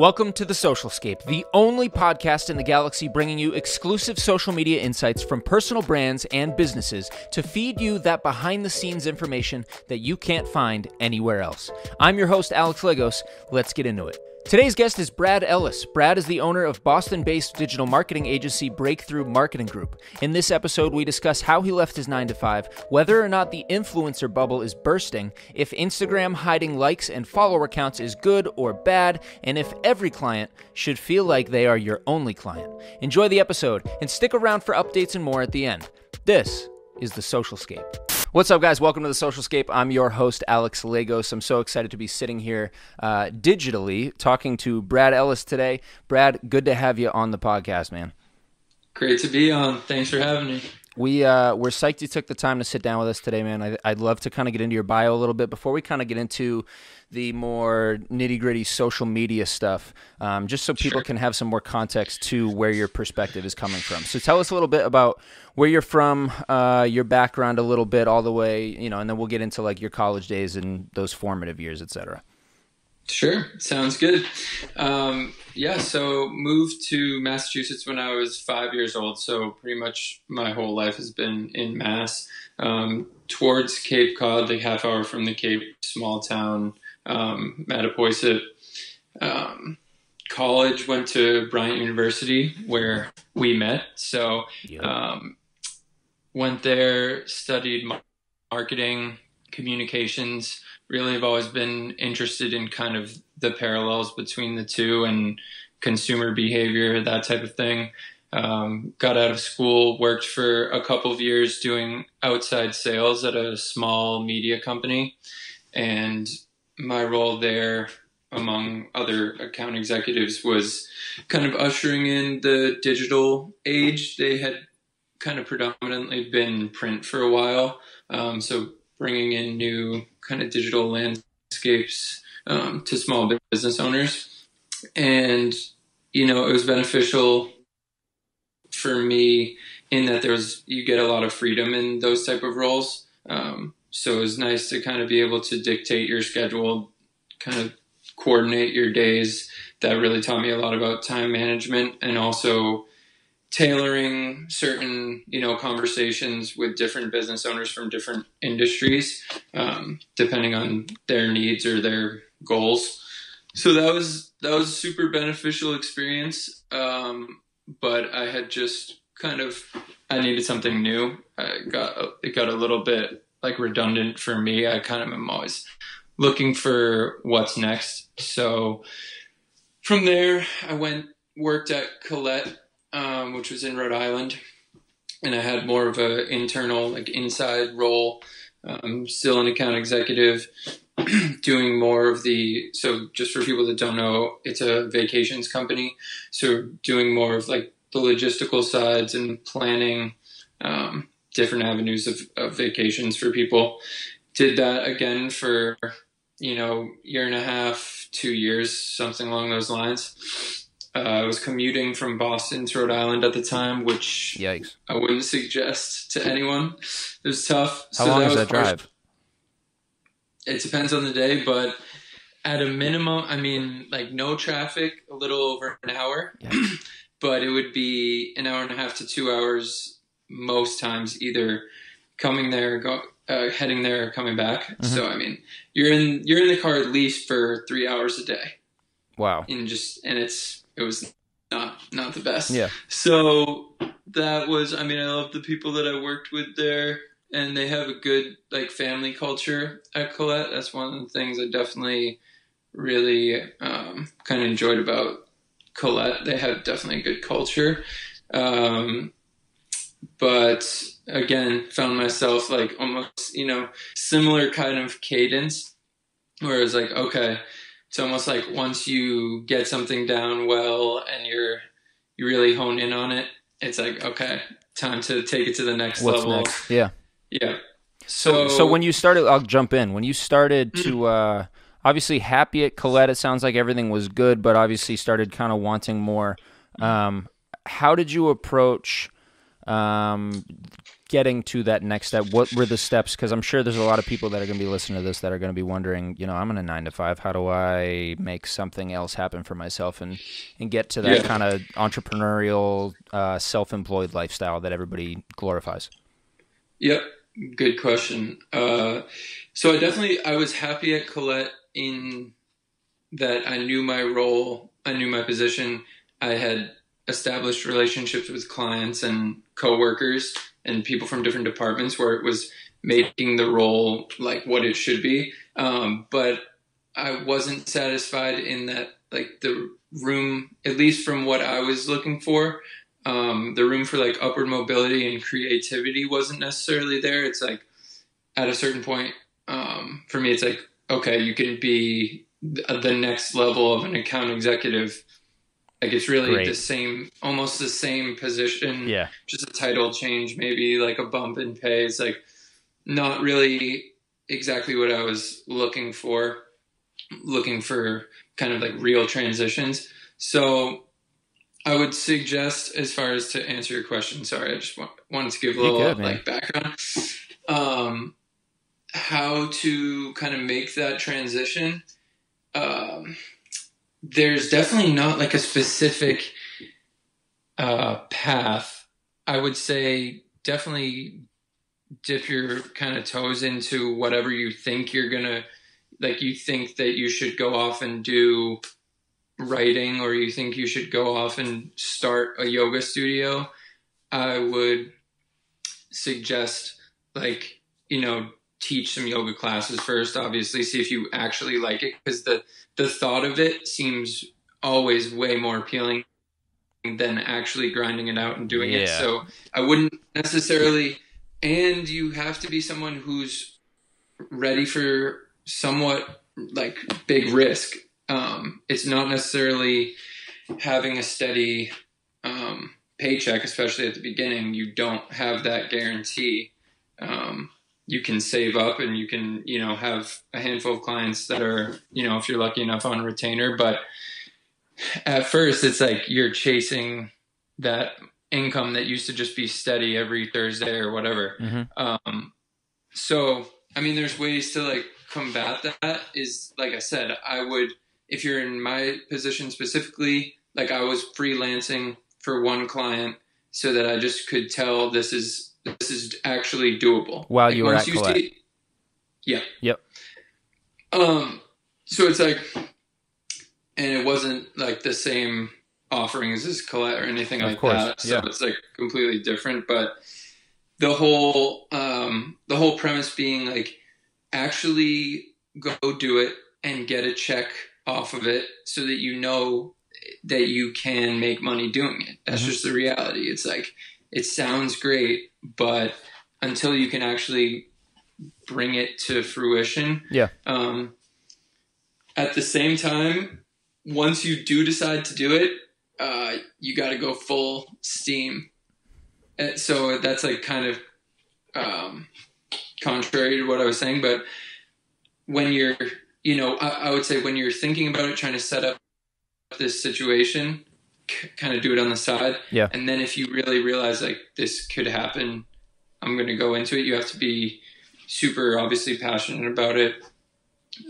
Welcome to The Socialscape, the only podcast in the galaxy bringing you exclusive social media insights from personal brands and businesses to feed you that behind the scenes information that you can't find anywhere else. I'm your host, Alex Lagos. Let's get into it. Today's guest is Brad Ellis. Brad is the owner of Boston based digital marketing agency Breakthrough Marketing Group. In this episode, we discuss how he left his 9 to 5, whether or not the influencer bubble is bursting, if Instagram hiding likes and follower counts is good or bad, and if every client should feel like they are your only client. Enjoy the episode and stick around for updates and more at the end. This is the Socialscape. What's up, guys? Welcome to the Socialscape. I'm your host, Alex Lagos. I'm so excited to be sitting here uh, digitally talking to Brad Ellis today. Brad, good to have you on the podcast, man. Great to be on. Thanks for having me. We uh, we're psyched you took the time to sit down with us today, man. I, I'd love to kind of get into your bio a little bit before we kind of get into the more nitty gritty social media stuff, um, just so people sure. can have some more context to where your perspective is coming from. So tell us a little bit about where you're from, uh, your background a little bit, all the way, you know, and then we'll get into like your college days and those formative years, etc. Sure, sounds good. Um, yeah, so moved to Massachusetts when I was five years old. So pretty much my whole life has been in Mass. Um, towards Cape Cod, like half hour from the Cape, small town um, Mattapoisett. Um, college went to Bryant University where we met. So yep. um, went there, studied marketing, communications. Really, have always been interested in kind of the parallels between the two and consumer behavior, that type of thing. Um, got out of school, worked for a couple of years doing outside sales at a small media company, and my role there, among other account executives, was kind of ushering in the digital age. They had kind of predominantly been print for a while, um, so bringing in new kind of digital landscapes um, to small business owners, and you know it was beneficial for me in that there was you get a lot of freedom in those type of roles. Um, so it was nice to kind of be able to dictate your schedule, kind of coordinate your days. That really taught me a lot about time management and also tailoring certain you know conversations with different business owners from different industries um, depending on their needs or their goals so that was that was a super beneficial experience um, but i had just kind of i needed something new i got it got a little bit like redundant for me. I kind of am always looking for what's next. So from there, I went worked at Colette, um, which was in Rhode Island, and I had more of an internal, like inside role. I'm still an account executive, doing more of the. So just for people that don't know, it's a vacations company. So doing more of like the logistical sides and planning. Um, different avenues of, of vacations for people. Did that again for, you know, year and a half, two years, something along those lines. Uh, I was commuting from Boston to Rhode Island at the time, which Yikes. I wouldn't suggest to anyone. It was tough. How so long that is that drive? It depends on the day, but at a minimum, I mean, like no traffic, a little over an hour, but it would be an hour and a half to two hours most times either coming there, go, uh, heading there, coming back. Mm-hmm. So I mean, you're in you're in the car at least for three hours a day. Wow. And just and it's it was not not the best. Yeah. So that was I mean I love the people that I worked with there and they have a good like family culture at Colette. That's one of the things I definitely really um, kind of enjoyed about Colette. They have definitely a good culture. Um, but again, found myself like almost, you know, similar kind of cadence where it was like, okay, it's almost like once you get something down well and you're, you really hone in on it, it's like, okay, time to take it to the next What's level. Next? Yeah. Yeah. So, so when you started, I'll jump in. When you started to, mm. uh, obviously happy at Colette, it sounds like everything was good, but obviously started kind of wanting more. Um, how did you approach um, getting to that next step, what were the steps? Because I'm sure there's a lot of people that are going to be listening to this that are going to be wondering, you know, I'm in a nine to five. How do I make something else happen for myself and and get to that Yeah. kind of entrepreneurial, uh, self-employed lifestyle that everybody glorifies? Yep, good question. Uh, so I definitely I was happy at Colette in that I knew my role, I knew my position. I had established relationships with clients and coworkers and people from different departments where it was making the role like what it should be. Um, but I wasn't satisfied in that like the room, at least from what I was looking for, um, the room for like upward mobility and creativity wasn't necessarily there. It's like at a certain point, um, for me, it's like, okay, you can be the next level of an account executive. Like it's really Great. the same, almost the same position Yeah. just a title change, maybe like a bump in pay. It's like not really exactly what I was looking for, looking for kind of like real transitions. So I would suggest, as far as to answer your question, sorry, I just wa- wanted to give a little good, like background. Um, how to kind of make that transition. Um, there's definitely not like a specific uh, path. I would say definitely dip your kind of toes into whatever you think you're gonna like. You think that you should go off and do writing, or you think you should go off and start a yoga studio. I would suggest like you know teach some yoga classes first obviously see if you actually like it because the the thought of it seems always way more appealing than actually grinding it out and doing it. So i wouldn't necessarily and you have to be someone who's ready for somewhat like big risk. Um, it's not necessarily having a steady um, paycheck especially at the beginning you don't have that guarantee. Um, you can save up and you can you know have a handful of clients that are you know if you're lucky enough on retainer but at first it's like you're chasing that income that used to just be steady every thursday or whatever Mhm. um, so i mean there's ways to like combat that is like i said i would if you're in my position specifically like i was freelancing for one client so that i just could tell this is this is actually doable While Like, you were at Colette. yeah Yep. um so it's like and it wasn't like the same offerings as this Colette or anything Of like course, that so yeah. it's like completely different but the whole um the whole premise being like actually go do it and get a check off of it so that you know that you can make money doing it that's Mhm. just the reality it's like it sounds great but until you can actually bring it to fruition Yeah. um, at the same time once you do decide to do it uh, you got to go full steam And so that's like kind of um, contrary to what i was saying but when you're you know I, I would say when you're thinking about it trying to set up this situation kind of do it on the side. Yeah. and then if you really realize like this could happen i'm going to go into it. You have to be super obviously passionate about it.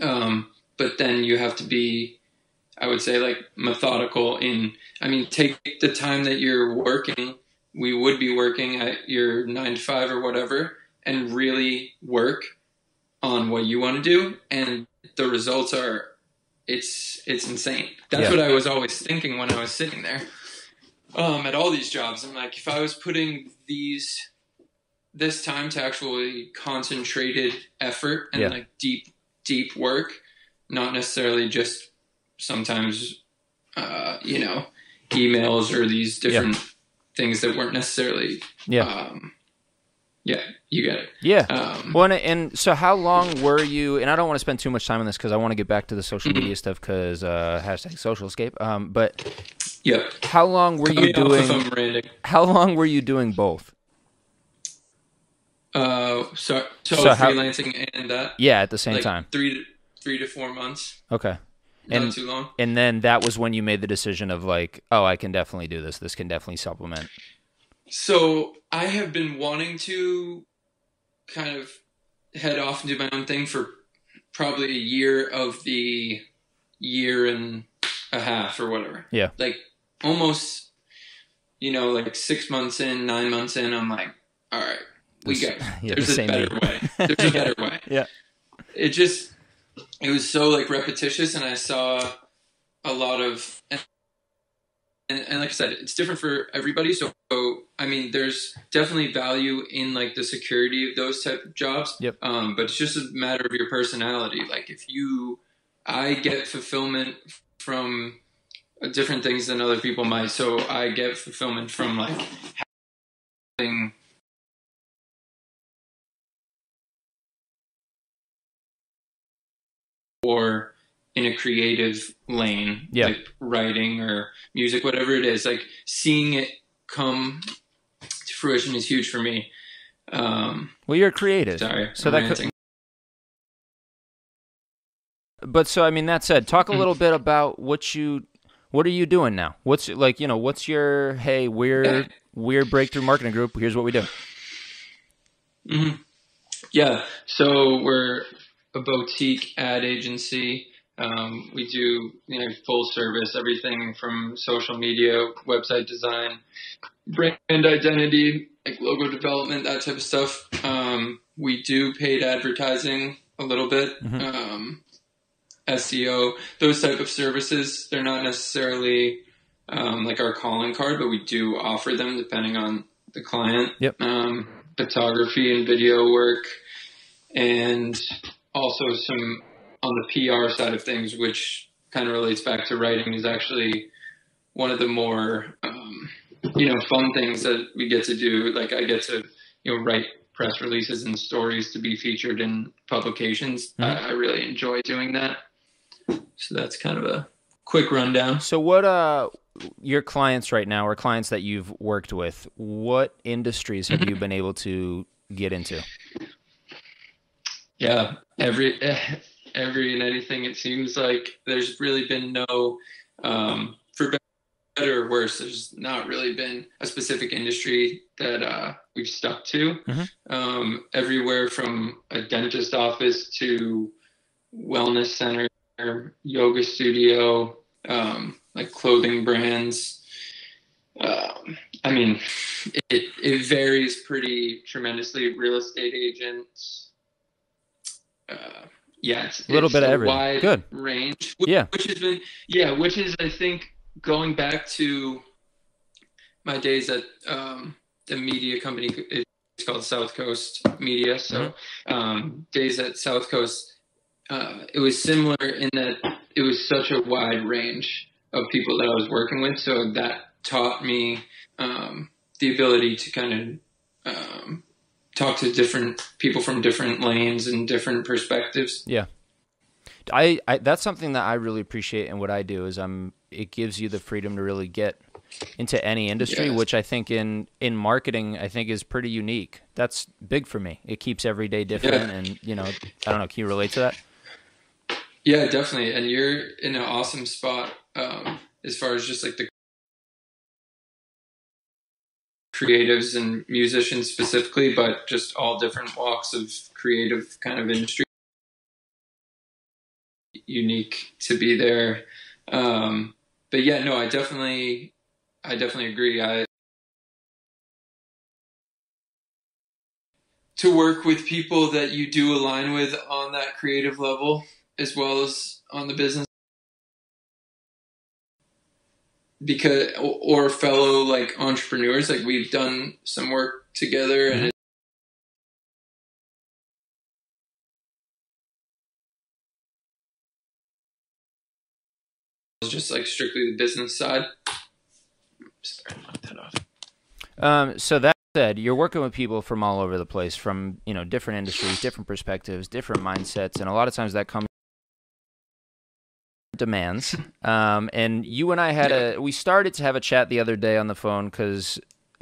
Um, but then you have to be i would say like methodical in i mean take the time that you're working. We would be working at your nine to five or whatever and really work on what you want to do. And the results are it's it's insane that's Yeah. what i was always thinking when i was sitting there um, at all these jobs i'm like if i was putting these this time to actually concentrated effort and Yeah. like deep deep work not necessarily just sometimes uh, you know emails or these different things that weren't necessarily Yeah. um, yeah you get it Yeah. um, Well, and, and so how long were you? And I don't want to spend too much time on this because I want to get back to the social Mm-hmm. media stuff because uh, hashtag Socialscape. Um, but yeah how long were Cut you doing? How long were you doing both? Uh, so, so, So how- freelancing and that Yeah, at the same like time. three to three to four months Okay. not And too long and then that was when you made the decision of like, oh, I can definitely do this. This can definitely supplement. So I have been wanting to kind of head off and do my own thing for probably a year of the year and a half or whatever. Yeah. Like almost, you know, like six months in, nine months in, I'm like, all right, we got yeah, there's the a better way. There's a better way. Yeah. It just it was so like repetitious and I saw a lot of and, and like I said, it's different for everybody. So, I mean, there's definitely value in like the security of those type of jobs. Yep. Um, but it's just a matter of your personality. Like if you, I get fulfillment from different things than other people might. So I get fulfillment from like having or in a creative lane, Yeah. like writing or music, whatever it is, like seeing it come fruition is huge for me. Um, Well, you're creative. sorry, So I'm that could, but so I mean that said, talk a Mm. little bit about what you what are you doing now? What's like, you know, what's your hey, we're we're breakthrough marketing group, here's what we do. Mhm. Yeah, so we're a boutique ad agency. Um, we do you know full service, everything from social media, website design, brand identity, like logo development, that type of stuff. Um, we do paid advertising a little bit, Mhm. um, SEO, those type of services. They're not necessarily um, like our calling card, but we do offer them depending on the client. Yep. Um, photography and video work, and also some on the PR side of things, which kind of relates back to writing, is actually one of the more um, you know fun things that we get to do. Like I get to you know write press releases and stories to be featured in publications. Mhm. I, I really enjoy doing that. So that's kind of a quick rundown. So what uh your clients right now or clients that you've worked with, what industries have you been able to get into? Yeah, every every and anything. It seems like there's really been no, um, for better or worse, there's not really been a specific industry that uh, we've stuck to. Mhm. Um, everywhere from a dentist office to wellness center, yoga studio, um, like clothing brands. Um, I mean, it it varies pretty tremendously. Real estate agents. Uh, yeah, it's A little bit of everything. Wide Good. range. Yeah. which has been yeah, which is I think going back to my days at um, the media company. It's called South Coast Media. So um, days at South Coast, uh, it was similar in that it was such a wide range of people that I was working with. So that taught me um, the ability to kind of um, talk to different people from different lanes and different perspectives. I, I that's something that I really appreciate in what I do is I'm it gives you the freedom to really get into any industry, Yes. which I think in in marketing I think is pretty unique. That's big for me. It keeps every day different, Yeah. and you know I don't know. Can you relate to that? Yeah, definitely. And you're in an awesome spot um, as far as just like the creatives and musicians specifically, but just all different walks of creative kind of industry. Unique to be there. Um, but yeah, no, I definitely, I definitely agree. I to work with people that you do align with on that creative level as well as on the business because or fellow like entrepreneurs like we've done some work together and it, it's just like strictly the business side. Sorry that off. Um, so that said, you're working with people from all over the place, from you know different industries, different perspectives, different mindsets, and a lot of times that comes demands. Um, and you and I had a we started to have a chat the other day on the phone because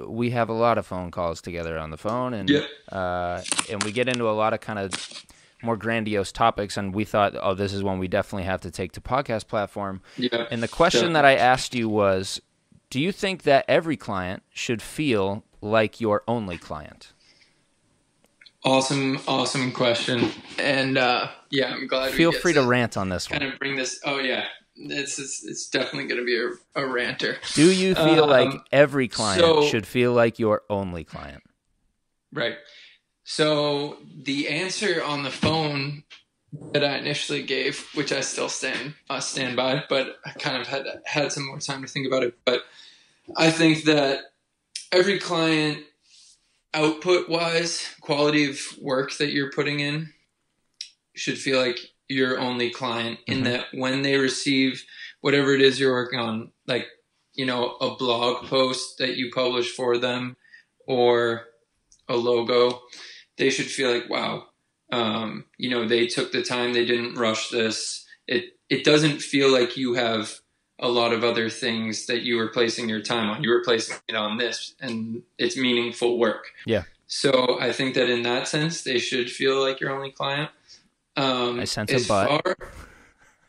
we have a lot of phone calls together on the phone, and Yeah. uh, and we get into a lot of kind of more grandiose topics. And we thought, oh, this is one we definitely have to take to podcast platform. yeah And the question that I asked you was Do you think that every client should feel like your only client? Awesome, awesome question. And uh, yeah, I'm glad. Feel free to, to rant on this kind one. Kind of bring this. Oh yeah, it's it's, it's definitely going to be a, a, ranter. Do you feel um, like every client so, should feel like your only client? Right. So the answer on the phone that I initially gave, which I still stand uh, stand by, but I kind of had had some more time to think about it. But I think that every client output wise, quality of work that you're putting in should feel like your only client in mm-hmm. that when they receive whatever it is you're working on, like, you know, a blog post that you publish for them or a logo, they should feel like, wow, um, you know, they took the time, they didn't rush this. It, it doesn't feel like you have a lot of other things that you were placing your time on. You were placing it on this, and it's meaningful work. Yeah. So I think that in that sense, they should feel like your only client. Um, I sense a butt. Far,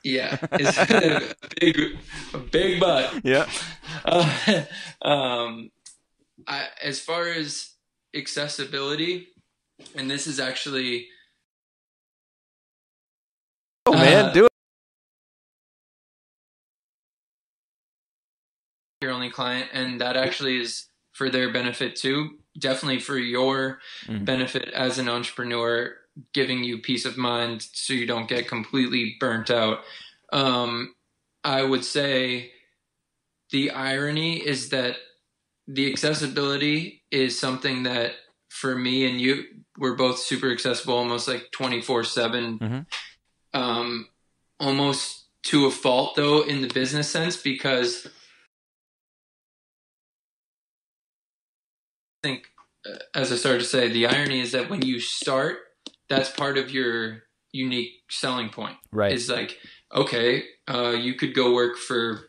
yeah, it's a big, a big butt. Yeah. Uh, um, I, as far as accessibility, and this is actually. Oh man, uh, do it. your only client, and that actually is for their benefit too. Definitely for your mm. benefit as an entrepreneur, giving you peace of mind so you don't get completely burnt out. Um, I would say the irony is that the accessibility is something that for me and you, we're both super accessible, almost like 24 7. Mm-hmm. Um, almost to a fault though in the business sense because i think, uh, as I started to say, the irony is that when you start, that's part of your unique selling point. Right. Is like, okay, uh, you could go work for.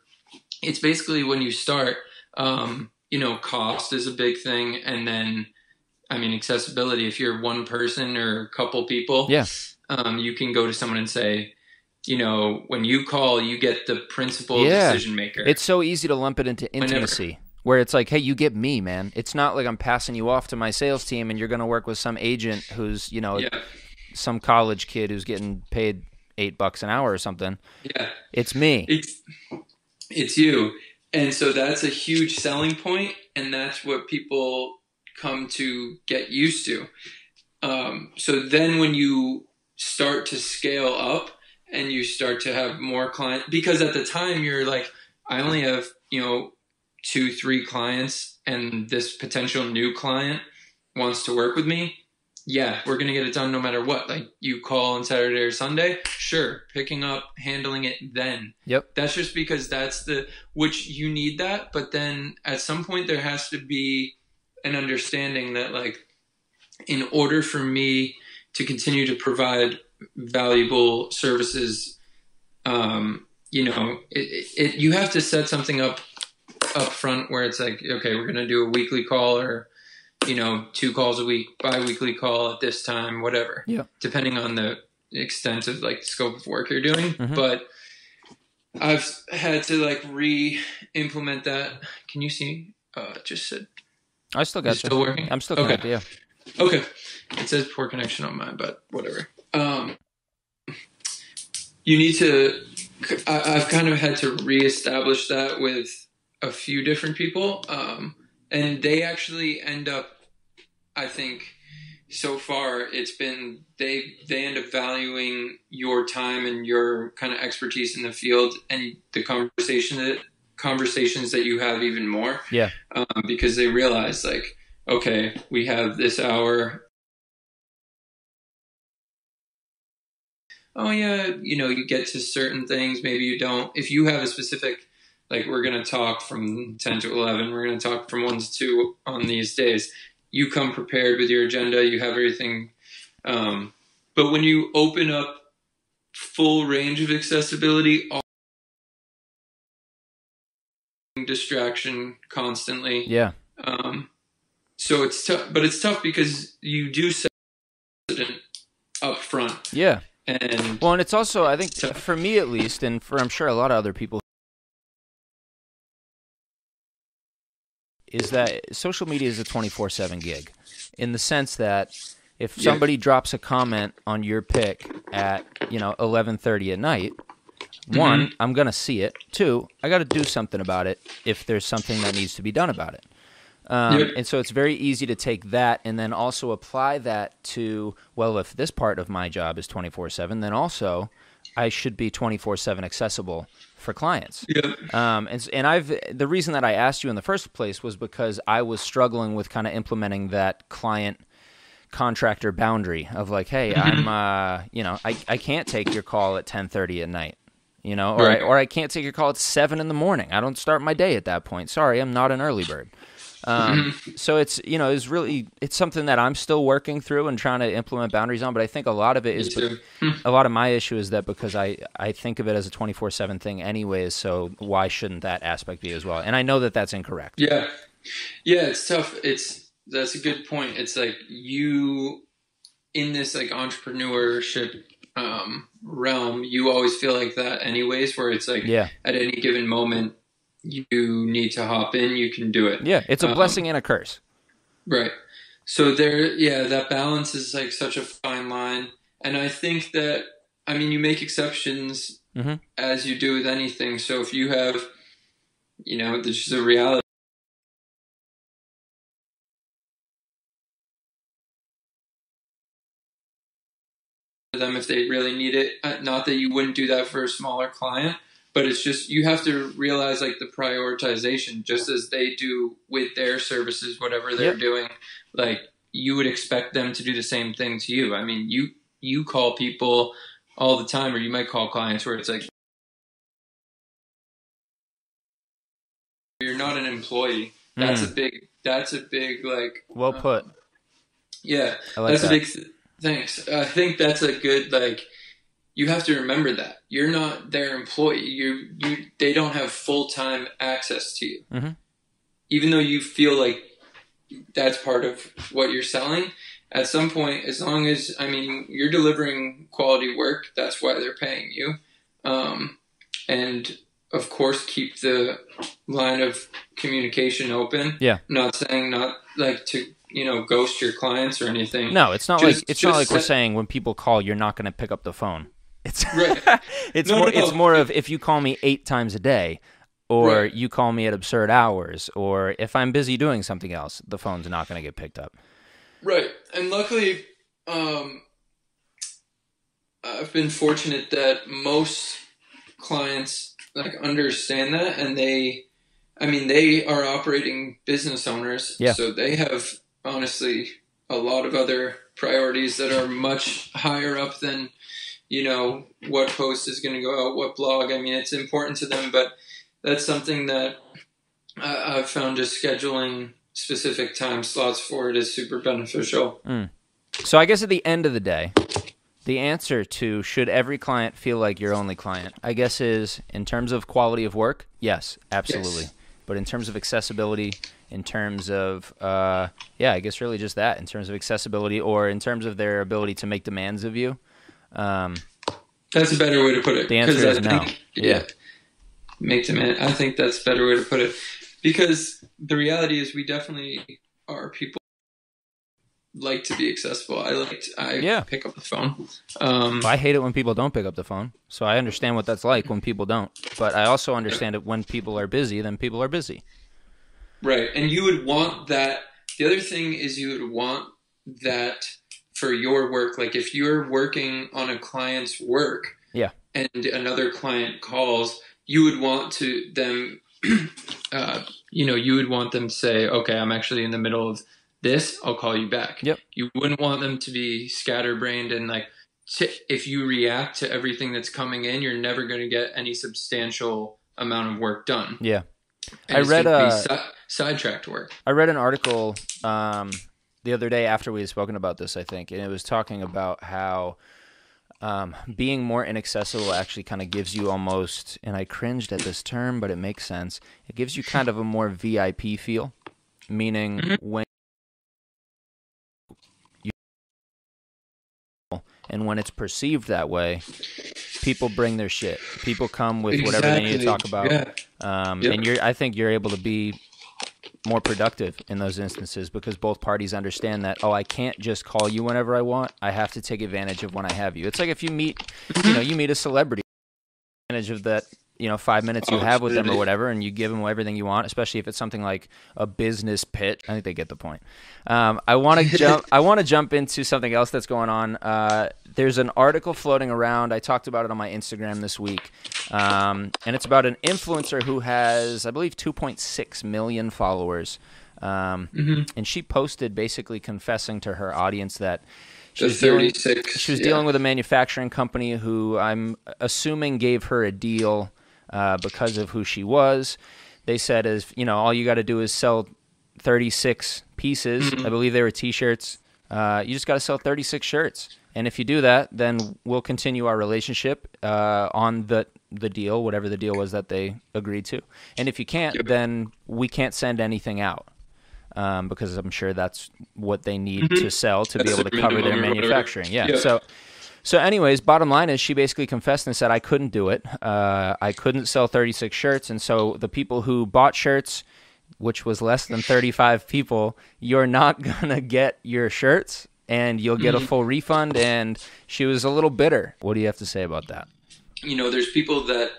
It's basically when you start, um, you know, cost is a big thing, and then, I mean, accessibility. If you're one person or a couple people, yeah, um, you can go to someone and say, you know, when you call, you get the principal yeah. decision maker. It's so easy to lump it into intimacy. Whenever where it's like, hey, you get me, man. It's not like I'm passing you off to my sales team and you're going to work with some agent who's, you know, yeah. some college kid who's getting paid eight bucks an hour or something. Yeah. It's me. It's, it's you. And so that's a huge selling point, and that's what people come to get used to. Um, so then when you start to scale up and you start to have more clients, because at the time you're like, I only have, you know, two, three clients and this potential new client wants to work with me, yeah, we're going to get it done no matter what. Like you call on Saturday or Sunday, sure, picking up, handling it then. Yep. That's just because that's the, which you need that. But then at some point, there has to be an understanding that, like, in order for me to continue to provide valuable services, um, you know, it, it, you have to set something up up front where it's like, okay, we're going to do a weekly call or, you know, two calls a week, bi-weekly call at this time, whatever. Yeah. Depending on the extent of like scope of work you're doing. Mm-hmm. But I've had to like re-implement that. Can you see? Uh, just said. I still got you. Still working? I'm still okay. Yeah. Okay. It says poor connection on mine, but whatever. Um, you need to. I, I've kind of had to reestablish that with a few different people, um, and they actually end up. I think so far it's been they they end up valuing your time and your kind of expertise in the field and the conversation that conversations that you have even more. Yeah, um, because they realize like, okay, we have this hour. Oh yeah, you know, you get to certain things, maybe you don't. If you have a specific like we're going to talk from 10 to 11 we're going to talk from 1 to 2 on these days. You come prepared with your agenda you have everything um, but when you open up full range of accessibility all distraction constantly yeah. um, so it's tough but it's tough because you do set up front yeah. And well and it's also i think for me at least and for i'm sure a lot of other people is that social media is a 24/7 gig in the sense that if somebody drops a comment on your pic at, you know, 11:30 at night, one, Mm-hmm. I'm going to see it. Two, I got to do something about it if there's something that needs to be done about it. Um, Yep. And so it's very easy to take that and then also apply that to, well, if this part of my job is 24 7, then also I should be 24 7 accessible for clients. Yeah. Um, and, and I've the reason that I asked you in the first place was because I was struggling with kind of implementing that client contractor boundary of like, hey, I'm, uh, you know, I, I can't take your call at 10:30 at night, you know, or Right. I, or I can't take your call at seven in the morning. I don't start my day at that point. Sorry, I'm not an early bird. Um, so it's you know it's really it's something that I'm still working through and trying to implement boundaries on. But I think a lot of it is is too. a lot of my issue is that because I I think of it as a 24 seven thing anyways. So why shouldn't that aspect be as well? And I know that that's incorrect. Yeah. Yeah, it's tough. It's that's a good point. It's like you in this like entrepreneurship um realm, you always feel like that anyways where it's like Yeah, at any given moment you need to hop in, you can do it. yeah, it's a Um, blessing and a curse. Right. So there, yeah, that balance is like such a fine line, and I think that I mean you make exceptions Mhm. as you do with anything. So if you have, you know, this is a reality. for Them if they really need it, Uh, not that you wouldn't do that for a smaller client, but it's just you have to realize like the prioritization just as they do with their services whatever they're Yep. doing like you would expect them to do the same thing to you i mean you you call people all the time or you might call clients where it's like you're not an employee that's Mm. a big that's a big like Well put. yeah I like that's that. a big th- thanks i think that's a good like you have to remember that you're not their employee you you they don't have full-time access to you Mhm. even though you feel like that's part of what you're selling at some point as long as i mean you're delivering quality work that's why they're paying you um, and of course keep the line of communication open Yeah. not saying not like to you know ghost your clients or anything No, it's not Just- like it's not like we're saying when people call you're not going to pick up the phone. It's Right. it's No, more no, no. it's more of if you call me 8 times a day or Right. you call me at absurd hours or if I'm busy doing something else, the phone's not going to get picked up. Right. And luckily, um, I've been fortunate that most clients like understand that and they, I mean, they are operating business owners. Yeah. So they have honestly a lot of other priorities that are much higher up than, you know, what post is going to go out, what blog. I mean, it's important to them, but that's something that I, I've found just scheduling specific time slots for it is super beneficial. So I guess at the end of the day, the answer to should every client feel like your only client, I guess is in terms of quality of work, yes, absolutely. Yes. But in terms of accessibility, in terms of uh, yeah, I guess really just that, in terms of accessibility or in terms of their ability to make demands of you. Um, That's a better way to put it. The answer is I no. think- Yeah. yeah. Make demand. I think that's a better way to put it. Because the reality is we definitely are people like to be accessible. I like to, I Yeah. pick up the phone. Um, I hate it when people don't pick up the phone. So I understand what that's like when people don't. But I also understand it when people are busy, then people are busy. Right. And you would want that. The other thing is you would want that for your work. Like if you're working on a client's work Yeah. and another client calls, you would want to them, uh, you know, you would want them to say, okay, I'm actually in the middle of this. I'll call you back. Yep. You wouldn't want them to be scatterbrained and like, t- if you react to everything that's coming in, you're never going to get any substantial amount of work done. Yeah. And I read, uh, si- sidetracked work. I read an article um, the other day after we had spoken about this, I think, and it was talking about how um, being more inaccessible actually kind of gives you almost, and I cringed at this term, but it makes sense. It gives you kind of a more VIP feel, meaning when you and when it's perceived that way, people bring their shit. People come with whatever they need to talk about Yeah. um, Yep. and you're I think you're able to be more productive in those instances because both parties understand that oh I can't just call you whenever I want. I have to take advantage of when I have you. It's like if you meet you know you meet a celebrity advantage of that you know five minutes you Oh, have with them or whatever and you give them everything you want especially if it's something like a business pitch. I think they get the point. Um, i want to jump i want to jump into something else that's going on uh, there's an article floating around i talked about it on my instagram this week um, and it's about an influencer who has i believe 2.6 million followers um, Mm-hmm. and she posted basically confessing to her audience that she was dealing- she was yeah. dealing with a manufacturing company who I'm assuming gave her a deal uh, because of who she was. They said, "Is you know, all you got to do is sell 36 pieces. Mm-hmm. I believe they were T-shirts. Uh, you just got to sell 36 shirts, and if you do that, then we'll continue our relationship uh, on the the deal, whatever the deal was that they agreed to. And if you can't, Yep. then we can't send anything out." Um, because I'm sure that's what they need to sell to be Mm-hmm. Able to cover their minimum or whatever. manufacturing. Yeah. Yeah. So, so anyways, bottom line is she basically confessed and said I couldn't do it. Uh, I couldn't sell 36 shirts, and so the people who bought shirts, which was less than 35 people, you're not gonna get your shirts, and you'll get Mm-hmm. a full refund. And she was a little bitter. What do you have to say about that? you know, there's people that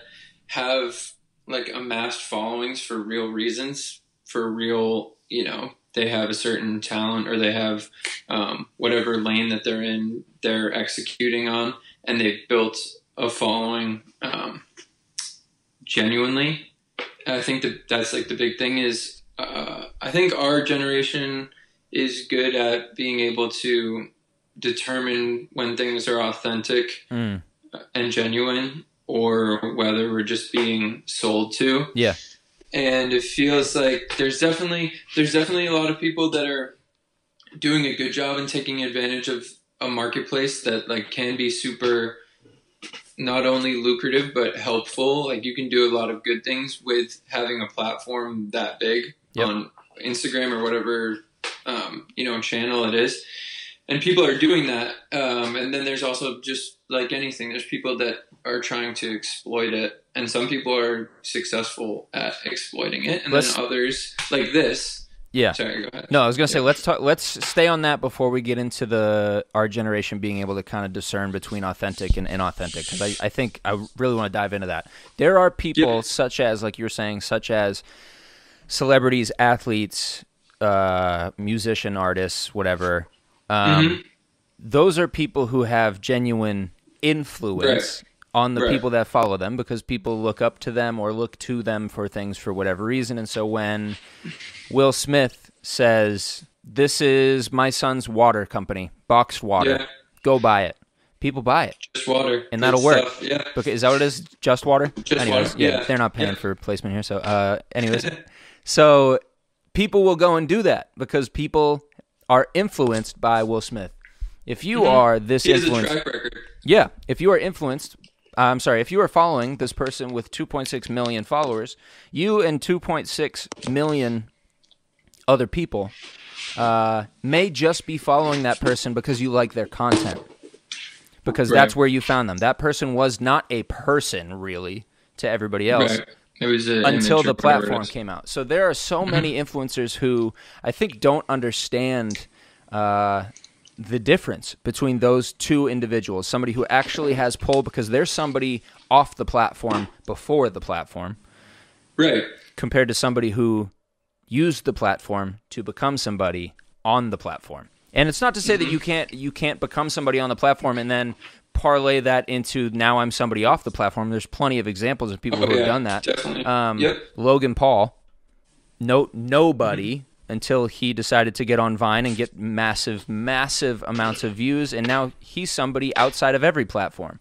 have like amassed followings for real reasons, for real, you know, they have a certain talent or they have um, whatever lane that they're in, they're executing on, and they've built a following um, genuinely. I think that that's like the big thing is uh, I think our generation is good at being able to determine when things are authentic Mm, and genuine or whether we're just being sold to yeah. and it feels like there's definitely there's definitely a lot of people that are doing a good job and taking advantage of a marketplace that like can be super not only lucrative but helpful like you can do a lot of good things with having a platform that big Yep. on instagram or whatever um, you know channel it is and people are doing that um, and then there's also just like anything there's people that are trying to exploit it and some people are successful at exploiting it and Let's- then others like this Yeah. sorry go ahead No, I was gonna say Yeah. let's talk. Let's stay on that before we get into the our generation being able to kind of discern between authentic and inauthentic because I, I think I really want to dive into that. There are people Yeah. such as like you were saying, such as celebrities, athletes, uh, musician, artists, whatever. Um, Mhm. Those are people who have genuine influence on the Right. people that follow them because people look up to them or look to them for things for whatever reason. And so when Will Smith says, This is my son's water company, boxed water, Yeah. go buy it, people buy it. just water And that'll work. stuff, yeah Okay, is that what it is? Just water? Just anyways, water, yeah, yeah. they're not paying Yeah. for placement here. So, uh, anyways, so people will go and do that because people are influenced by Will Smith. If you are this Mm-hmm. he influenced, yeah, if you are influenced, I'm sorry, if you are following this person with 2.6 million followers, you and 2.6 million other people uh, may just be following that person because you like their content. Because Right. that's where you found them. That person was not a person, really, to everybody else right it was uh, a until the or whatever it platform came out. So there are so many mm-hmm. influencers who I think don't understand uh, the difference between those two individuals. Somebody who actually has pull because they're somebody off the platform before the platform, right compared to somebody who used the platform to become somebody on the platform. And it's not to say that mm-hmm. you can't you can't become somebody on the platform and then parlay that into now I'm somebody off the platform. There's plenty of examples of people Oh, who have done that. definitely. Um, Yep. Logan Paul, no nobody until he decided to get on Vine and get massive, massive amounts of views, and now he's somebody outside of every platform,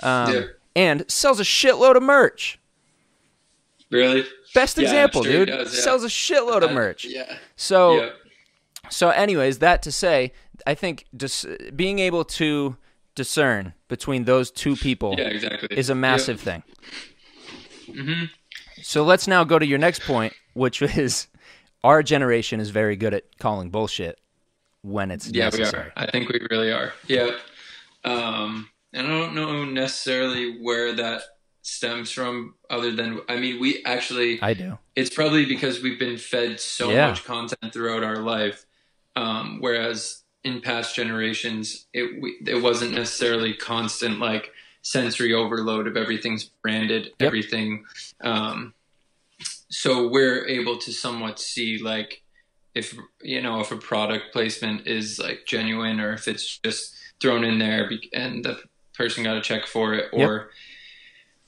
um, Yeah. and sells a shitload of merch. really Best Yeah, example, sure dude. does, yeah. Sells a shitload of Uh, merch. yeah So, yeah so, anyways, that to say, I think just being able to discern between those two people yeah exactly is a massive thing. hmm So let's now go to your next point, which is our generation is very good at calling bullshit when it's Yeah, necessary. we are. I think we really are. Yeah. Um, and I don't know necessarily where that stems from other than I mean we actually I do. it's probably because we've been fed so Yeah. much content throughout our life um, whereas in past generations it we, it wasn't necessarily constant like sensory overload of everything's branded Yep. everything um, so we're able to somewhat see like if you know if a product placement is like genuine or if it's just thrown in there be- and the person got a check for it or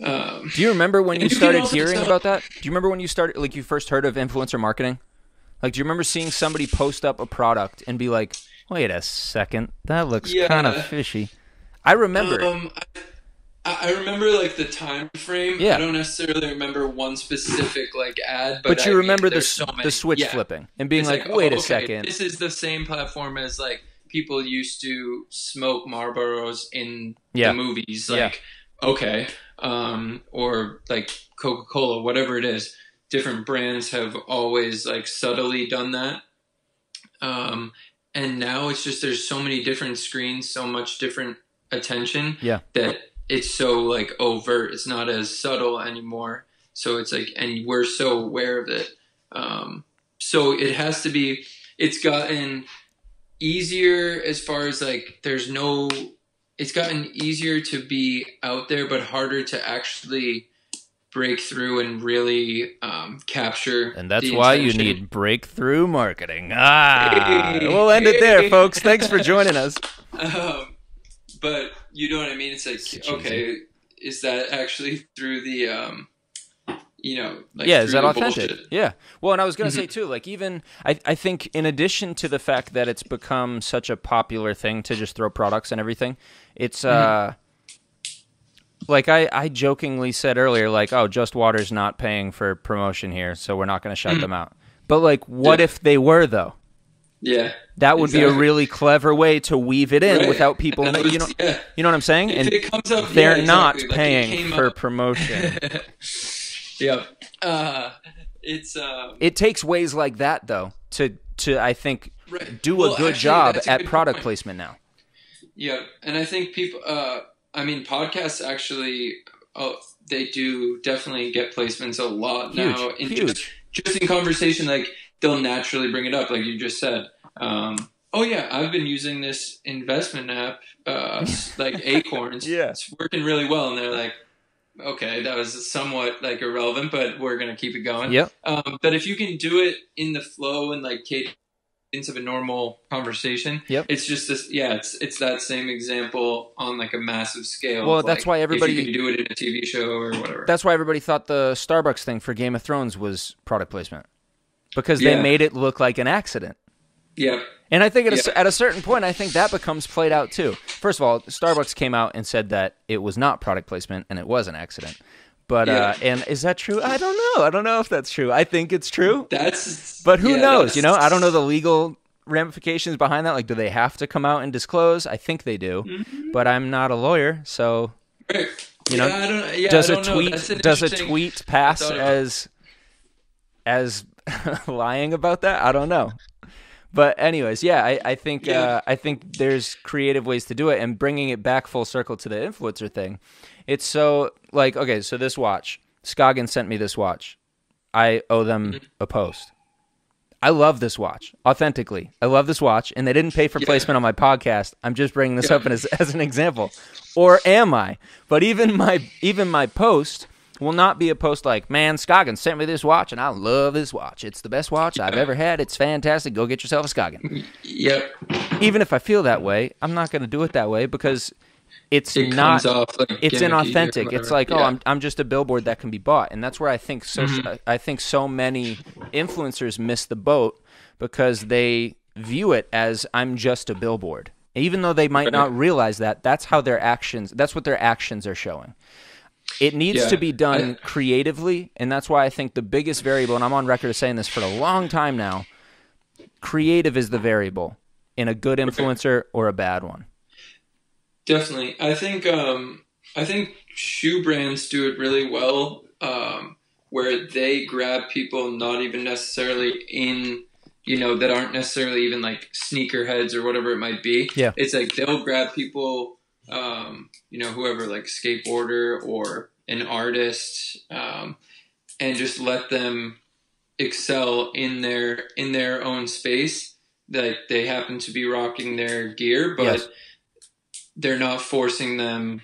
um, Do you remember when you started hearing tell- about that? Do you remember when you started, like, you first heard of influencer marketing? Like, do you remember seeing somebody post up a product and be like, "Wait a second, that looks Yeah. kind of fishy"? I remember. Um, I, I remember like the time frame. Yeah. I don't necessarily remember one specific like ad, but, but, I you mean, remember the so many. the switch Yeah. flipping and being It's like, oh, "Wait a okay, second, This is the same platform as like people used to smoke Marlboros in Yeah. the movies. Yeah. Like, okay, um, or like Coca Cola, whatever it is. Different brands have always like subtly done that. Um, and now it's just there's so many different screens, so much different attention Yeah. that it's so like overt. It's not as subtle anymore. So it's like, and we're so aware of it. Um, so it has to be. It's gotten easier as far as like there's no. It's gotten easier to be out there, but harder to actually break through and really um, capture. And that's why you need breakthrough marketing. Ah, we'll end it there, folks. Thanks for joining us. Um, but you know what I mean? It's like, okay, is that actually through the, um, you know, like yeah, is that authentic? bullshit? Yeah. Well, and I was gonna Mm-hmm. say too, like even I, I think in addition to the fact that it's become such a popular thing to just throw products and everything, it's Mm-hmm. uh like I, I jokingly said earlier, like, oh, Just Water's not paying for promotion here, so we're not gonna shut them out. But like, what Mm. Yeah. if they were though? Yeah. That would be a really clever way to weave it in Right. without people, that you know, yeah. you know what I'm saying? If And it comes up, they're yeah, not exactly, paying came for up- promotion. yep. Uh, it's um, it takes ways like that though to to I think right. do Well, a good actually, job a at good product point. placement now. Yeah, and I think people. Uh, I mean, podcasts actually. Oh, they do definitely get placements a lot Huge, now. In huge. Just, just in conversation, like they'll naturally bring it up, like you just said. Um, oh yeah, I've been using this investment app, uh, like Acorns. Yeah. it's working really well, and they're like. Okay, that was somewhat like irrelevant, but we're gonna keep it going. Yeah. Um, but if you can do it in the flow and like cadence of a normal conversation, Yep. it's just this. Yeah, it's it's that same example on like a massive scale. Well, that's like, why everybody- If you can do it in a TV show or whatever. That's why everybody thought the Starbucks thing for Game of Thrones was product placement because they Yeah. made it look like an accident. yeah, And I think at a, Yeah. at a certain point, I think that becomes played out too. First of all, Starbucks came out and said that it was not product placement and it was an accident. But uh, and is that true? I don't know. I don't know if that's true. I think it's true. that's. But who yeah, knows? You know, I don't know the legal ramifications behind that. Like, do they have to come out and disclose? I think they do, but I'm not a lawyer, so Right. you know, yeah, I don't, yeah, does a tweet does a tweet pass as as lying about that? I don't know. But anyways, yeah, I, I think Yeah. uh, I think there's creative ways to do it, and bringing it back full circle to the influencer thing. It's so like okay, so this watch, Scoggin sent me this watch. I owe them Mm-hmm. a post. I love this watch authentically. I love this watch, and they didn't pay for Yeah. placement on my podcast. I'm just bringing this Yeah. up as, as an example, or am I? But even my even my post will not be a post like, "Man, Scoggin sent me this watch, and I love this watch. It's the best watch I've ever had. It's fantastic. Go get yourself a Scoggin." Yep. even if I feel that way, I'm not going to do it that way because it's It not like it's inauthentic. It's like, oh, I'm I'm just a billboard that can be bought, and that's where I think so Mm-hmm. I think so many influencers miss the boat because they view it as I'm just a billboard. Even though they might Right. not realize that, that's how their actions. That's what their actions are showing. It needs Yeah. to be done creatively, and that's why I think the biggest variable, and I'm on record as saying this for a long time now. Creative is the variable in a good influencer or a bad one. Definitely. I think um I think shoe brands do it really well um where they grab people not even necessarily in you know that aren't necessarily even like sneakerheads or whatever it might be. Yeah. It's like they'll grab people um you know whoever like skateboarder or an artist, um, and just let them excel in their in their own space. That they happen to be rocking their gear, but Yes. they're not forcing them.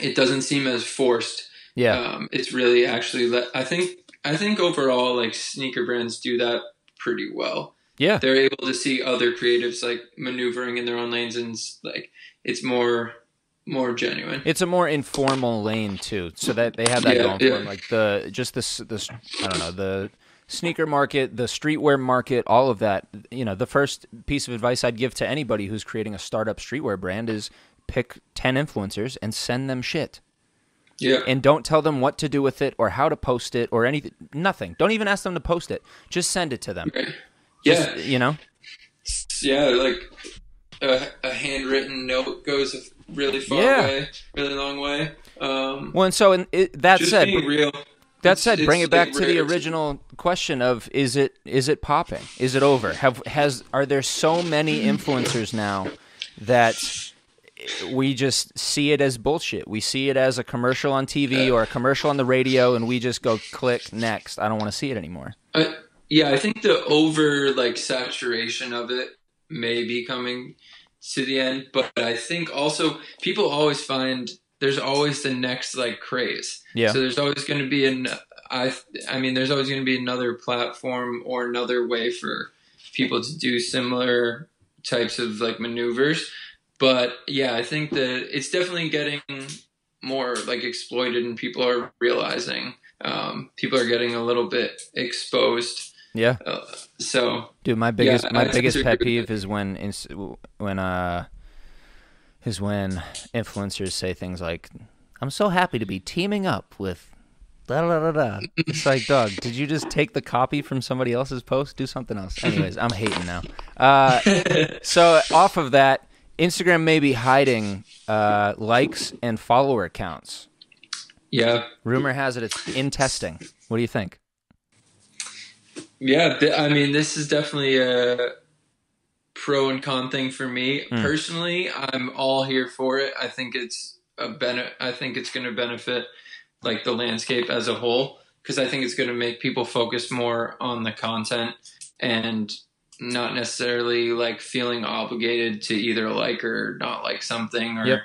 It doesn't seem as forced. Yeah. Um, it's really actually. Let, I think. I think overall, like sneaker brands do that pretty well yeah. they're able to see other creatives like maneuvering in their own lanes and like it's more more genuine It's a more informal lane too, so that they have that Yeah, going for them. Like the just this this I don't know the sneaker market, the streetwear market, all of that. You know, the first piece of advice I'd give to anybody who's creating a startup streetwear brand is pick ten influencers and send them shit, yeah and don't tell them what to do with it or how to post it or anything. Nothing. Don't even ask them to post it. Just send it to them. Right. Just, yeah you know. yeah like a, a handwritten note goes really far Yeah. way really long way um Well, and so in, it, that said, being real That said, bring it back like, to the original question of is it is it popping? Is it over? Have has are there so many influencers now that we just see it as bullshit? We see it as a commercial on TV or a commercial on the radio, and we just go click next. I don't want to see it anymore. I, yeah, I think the over like saturation of it may be coming to the end, but I think also people always find there's always the next like craze. Yeah. So there's always going to be an I I mean there's always going to be another platform or another way for people to do similar types of like maneuvers. But yeah, I think that it's definitely getting more like exploited and people are realizing um, people are getting a little bit exposed Yeah, uh, so dude. My biggest I my biggest pet peeve is when ins- when uh is when influencers say things like, "I'm so happy to be teaming up with." Da, da, da, da. It's like, dog, did you just take the copy from somebody else's post? Do something else. Anyways, I'm hating now. Uh, so, off of that, Instagram may be hiding uh, likes and follower counts. yeah Rumor has it it's in testing. What do you think? Yeah th- i mean this is definitely a pro and con thing for me Hmm. personally i'm all here for it i think it's a bene- i think it's going to benefit like the landscape as a whole because i think it's going to make people focus more on the content and not necessarily like feeling obligated to either like or not like something or Yep.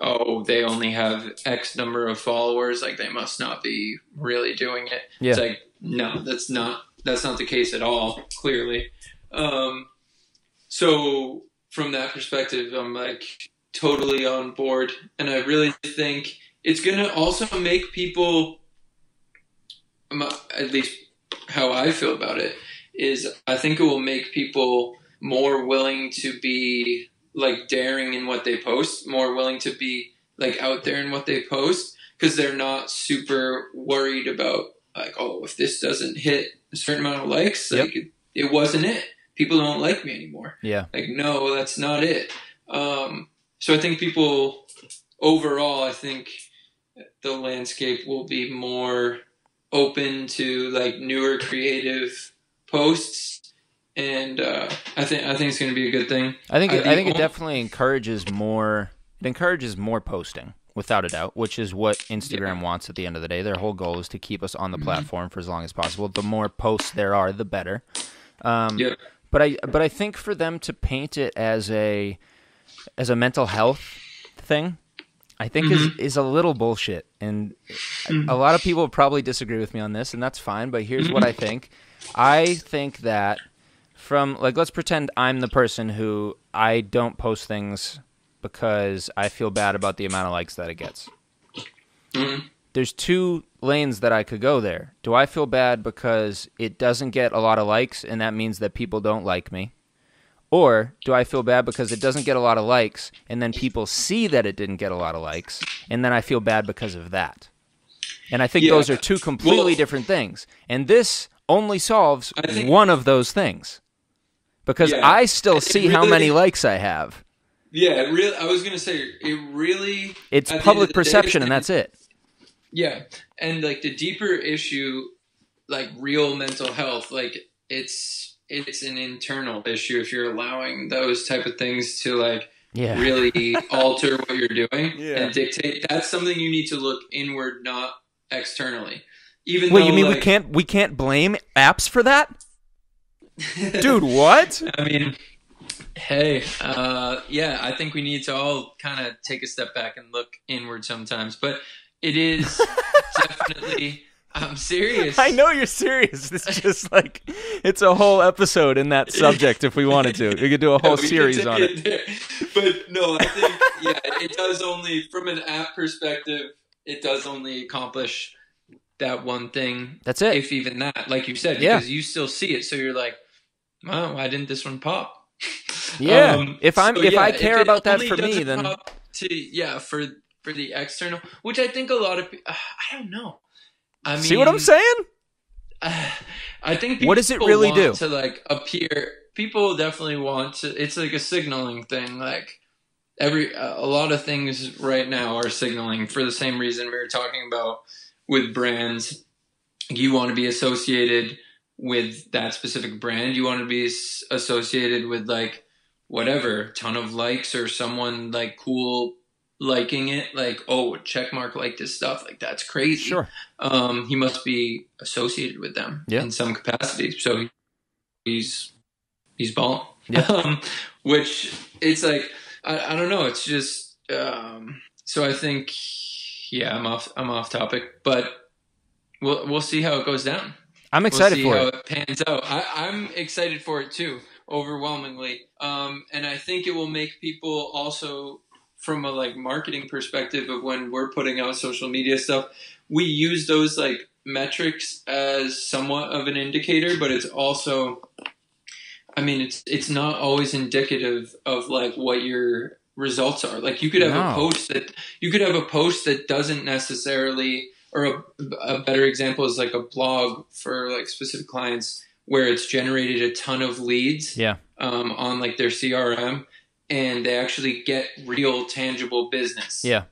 oh they only have x number of followers like they must not be really doing it Yeah. it's like no that's not that's not the case at all clearly. Um so from that perspective i'm like totally on board and i really think it's gonna also make people um, at least how i feel about it is i think it will make people more willing to be like daring in what they post more willing to be like out there in what they post because they're not super worried about like oh if this doesn't hit a certain amount of likes Yep. like it, it wasn't it people don't like me anymore Yeah. like no that's not it um, so i think people overall i think the landscape will be more open to like newer creative posts and uh, i think i think it's going to be a good thing I think it, the I think it definitely encourages more. It encourages more posting, without a doubt, which is what Instagram wants at the end of the day. Their whole goal is to keep us on the Mm-hmm. platform for as long as possible. The more posts there are, the better. Um, yeah But I but I think for them to paint it as a as a mental health thing, I think is is a little bullshit. And a lot of people probably disagree with me on this, and that's fine. But here's what I think. I think that from like let's pretend I'm the person who I don't post things because I feel bad about the amount of likes that it gets. Mhm. There's two lanes that I could go there. Do I feel bad because it doesn't get a lot of likes and that means that people don't like me? Or do I feel bad because it doesn't get a lot of likes and then people see that it didn't get a lot of likes and then I feel bad because of that? And I think Yeah. those are two completely Well- different things. And this only solves think- one of those things. Because Yeah. I still see how many likes I have. Yeah it really i was going to say it really It's at the end public of the day, perception and that's it. Yeah, and like the deeper issue, like real mental health, like it's it's an internal issue if you're allowing those type of things to like Yeah. really alter what you're doing Yeah. and dictate. That's something you need to look inward, not externally. Even Wait, though, you mean we can't we can't blame apps for that? Dude, what? I mean, hey, uh, yeah, I think we need to all kind of take a step back and look inward sometimes. But it is definitely. I'm serious. I know you're serious. It's just like it's a whole episode in that subject if we wanted to. We could do a whole series on it. there. But no, I think yeah, it does only from an app perspective, it does only accomplish that one thing. That's it. If even that, like you said, Yeah. because you still see it, so you're like, wow, why didn't this one pop? Yeah. If I'm- if I care it about that for me, then- to yeah for for the external, which I think a lot of uh, I don't know. I mean, See what I'm saying? I think people What does it really do? to like appear? People definitely want to. It's like a signaling thing. Like every a lot of things right now are signaling for the same reason we were talking about with brands. You want to be associated with that specific brand. You want to be associated with like whatever ton of likes or someone like cool liking it. Like oh, checkmark like this stuff. Like that's crazy Sure. um, he must be associated with them Yeah. in some capacity. So he's he's balling. Yeah. Um, which it's like I, I don't know. It's just um, so I think yeah, I'm off I'm off topic, but we'll we'll see how it goes down. I'm excited we'll for it. it pans out. I, I'm excited for it too, overwhelmingly. Um, and I think it will make people also, from a like marketing perspective of when we're putting out social media stuff, we use those like metrics as somewhat of an indicator, but it's also, I mean, it's it's not always indicative of like what your results are. Like you could have No. a post that you could have a post that doesn't necessarily or a, a better example is like a blog for like specific clients where it's generated a ton of leads Yeah. um, on like their CRM and they actually get real tangible business Yeah.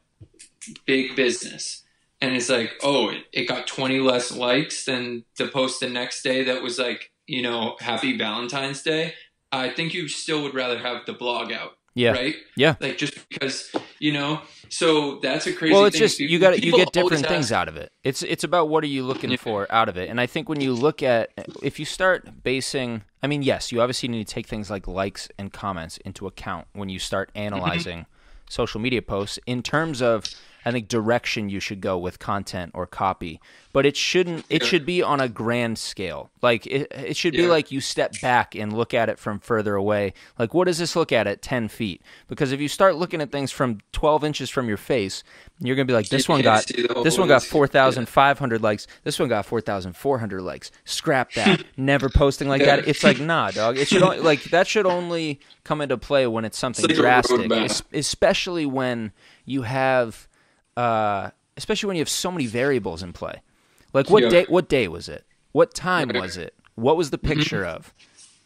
big business and it's like oh it, it got 20 less likes than the post the next day that was like you know happy valentine's day i think you still would rather have the blog out Yeah. right Yeah. like just because you know so that's a crazy Well, it's thing. just you got you get different things ask- out of it. It's it's about what are you looking Yeah. for out of it. And I think when you look at if you start basing I mean, yes, you obviously need to take things like likes and comments into account when you start Mm-hmm. analyzing social media posts in terms of I think direction you should go with content or copy. But it shouldn't it Yeah. should be on a grand scale. Like it it should be like you step back and look at it from further away. Like what does this look at at 10 feet? Because if you start looking at things from 12 inches from your face, you're going to be like this You one got see the whole this one got 4,500 likes. This one got 4,400 likes. Scrap that. Never posting like that. It's like, nah, dog. It should only, like that should only come into play when it's something like drastic, es- especially when you have uh especially when you have so many variables in play. Like what Yeah. day what day was it? What time was it? What was the picture Mm-hmm. of?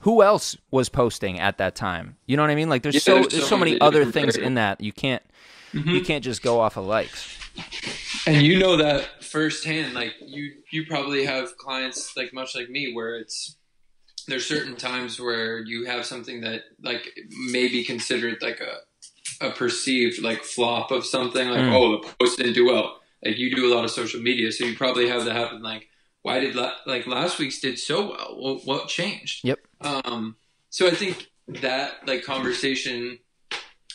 Who else was posting at that time? You know what I mean? Like there's Yeah, so there's there's so many many other things in that you can't you can't just go off of likes. and you know that firsthand like you you probably have clients like much like me where it's there's certain times where you have something that like may be considered like a a perceived like flop of something like Mm. oh the post didn't do well like you do a lot of social media so you probably have that happen like why did la- like last week's did so well well what changed Yep. um so i think that like conversation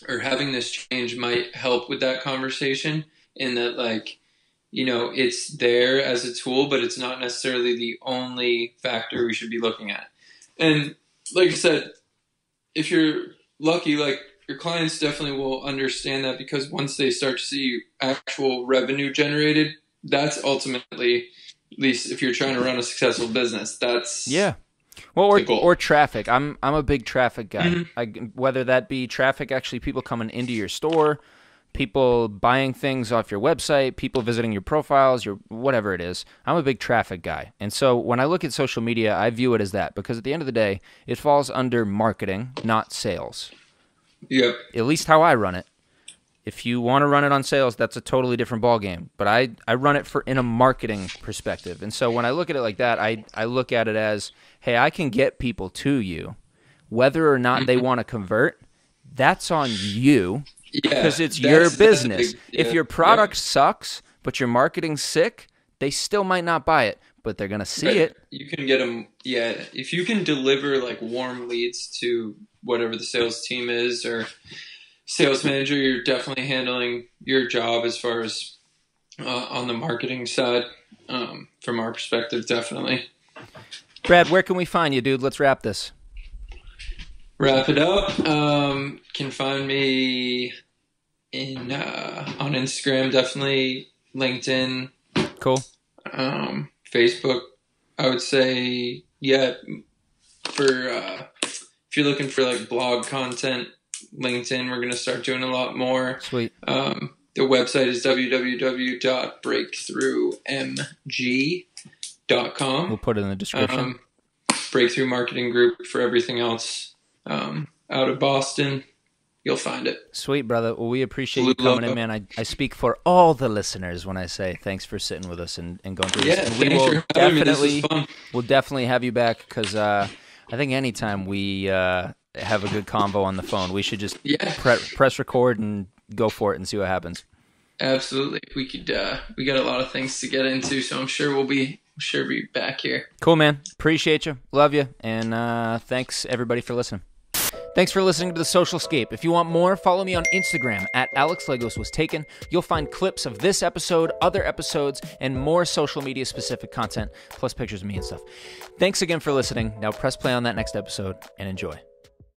or having this change might help with that conversation in that like you know it's there as a tool but it's not necessarily the only factor we should be looking at and like i said if you're lucky like your clients definitely will understand that because once they start to see actual revenue generated that's ultimately at least if you're trying to run a successful business that's Yeah. Well, or, or traffic. I'm I'm a big traffic guy. Mhm. I, whether that be traffic, actually people coming into your store, people buying things off your website, people visiting your profiles, your whatever it is. I'm a big traffic guy, and so when I look at social media, I view it as that because at the end of the day, it falls under marketing, not sales. Yep At least how I run it. If you want to run it on sales, that's a totally different ballgame. But I, I run it for in a marketing perspective. And so when I look at it like that, I, I look at it as, hey, I can get people to you. Whether or not they mm-hmm. want to convert, that's on you Yeah, because it's your that's- that's a business. big- if your product sucks, but your marketing's sick, they still might not buy it, but they're gonna see Right. it. You can get them. Yeah, if you can deliver like warm leads to whatever the sales team is or sales manager, you're definitely handling your job as far as uh, on the marketing side. Um, from our perspective, definitely. Brad, where can we find you, dude? Let's wrap this. Wrap it up. Um, can find me in uh, on Instagram, definitely LinkedIn, Cool. um, Facebook. I would say, yeah, for uh, if you're looking for like blog content, LinkedIn, we're gonna start doing a lot more. Sweet. Um, the website is www.breakthroughmg.com. We'll put it in the description. Um, breakthrough marketing group for everything else um, out of Boston. You'll find it. Sweet, brother. Well, we appreciate you Blue coming in, man. I, I speak for all the listeners when I say thanks for sitting with us and, and going through Yeah, this. And we will for having me. This definitely we'll definitely have you back because uh, I think anytime we uh, have a good convo on the phone, we should just Yeah, pre- press record and go for it and see what happens. absolutely. We could. Uh, we got a lot of things to get into, so I'm sure we'll be sure be back here. Cool, man. Appreciate you. Love you. And uh, thanks, everybody, for listening. Thanks for listening to The Socialscape. If you want more, follow me on Instagram at Alex Lagos Was Taken. You'll find clips of this episode, other episodes, and more social media specific content, plus pictures of me and stuff. Thanks again for listening. Now press play on that next episode and enjoy.